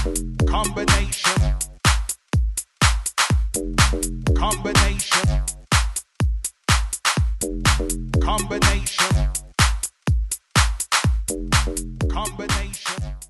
Combination. Combination. Combination. Combination.